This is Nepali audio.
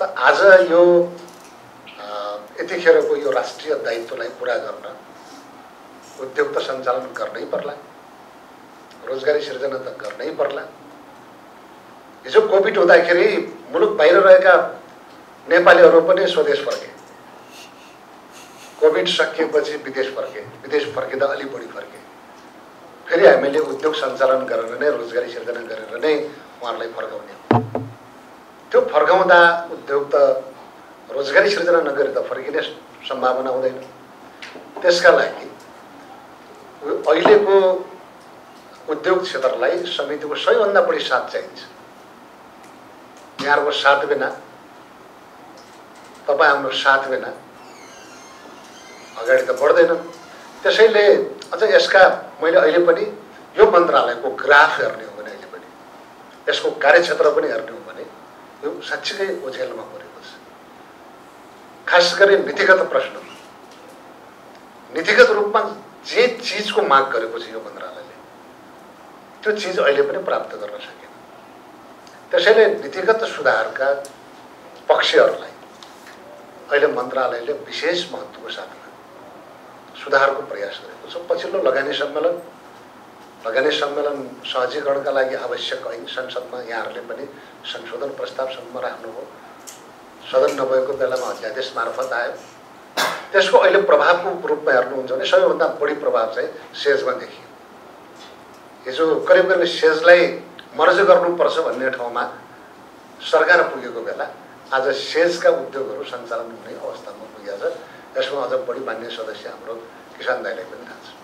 त आज यो यतिखेरको यो राष्ट्रिय दायित्वलाई पुरा गर्न उद्योग त सञ्चालन गर्नै पर्ला रोजगारी सिर्जना त गर्नै पर्ला। हिजो कोभिड हुँदाखेरि मुलुक बाहिर रहेका नेपालीहरू पनि स्वदेश फर्के। कोभिड सकिएपछि विदेश फर्के विदेश फर्किँदा अलिक बढी फर्के। फेरि हामीले उद्योग सञ्चालन गरेर नै रोजगारी सिर्जना गरेर नै उहाँहरूलाई फर्काउने त्यो फर्काउँदा उद्योग त रोजगारी सिर्जना नगरे त फर्किने सम्भावना हुँदैन त्यसका लागि अहिलेको उद्योग क्षेत्रलाई समितिको सबैभन्दा बढी साथ चाहिन्छ यहाँहरूको साथ बिना तपाईँ हाम्रो साथ बिना अगाडि त बढ्दैन त्यसैले अझ यसका मैले अहिले पनि यो मन्त्रालयको ग्राफ हेर्ने हो भने अहिले पनि यसको कार्यक्षेत्र पनि हेर्ने हो भने यो साँच्चीकै ओझेलमा परेको छ खास गरी नीतिगत प्रश्न नीतिगत रूपमा जे चिजको माग गरेको छ यो मन्त्रालयले त्यो चिज अहिले पनि प्राप्त गर्न सकेन त्यसैले नीतिगत सुधारका पक्षहरूलाई अहिले मन्त्रालयले विशेष महत्त्वको साथमा सुधारको प्रयास गरेको छ पछिल्लो लगानी सम्मेलन लगानी सम्मेलन सहजीकरणका लागि आवश्यक ऐन संसदमा यहाँहरूले पनि संशोधन प्रस्तावसम्म राख्नुभयो। सदन नभएको बेलामा अध्यादेश मार्फत आयो। त्यसको अहिले प्रभावको रूपमा हेर्नुहुन्छ भने सबैभन्दा बढी प्रभाव चाहिँ सेजमा देखियो। हिजो करिब करिब सेजलाई मर्ज गर्नुपर्छ भन्ने ठाउँमा सरकार पुगेको बेला आज सेजका उद्योगहरू सञ्चालन हुने अवस्थामा पुगेको छ। यसमा अझ बढी मान्य सदस्य हाम्रो किसान दाइलाई पनि थाहा छ।